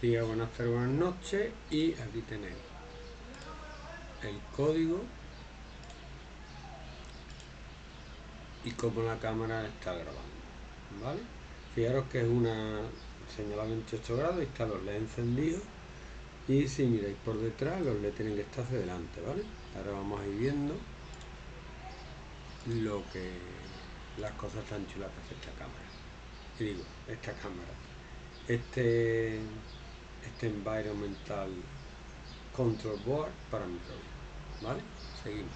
buenos días, buenas tardes, buenas noches y aquí tenéis el código y cómo la cámara está grabando ¿vale? fijaros que es una señal a 28 grados y están los LED encendidos y si miráis por detrás los LED tienen que estar hacia delante ¿vale? ahora vamos a ir viendo lo que las cosas tan chulas que hace esta cámara y digo, esta cámara este este environmental control board para micro ¿vale? seguimos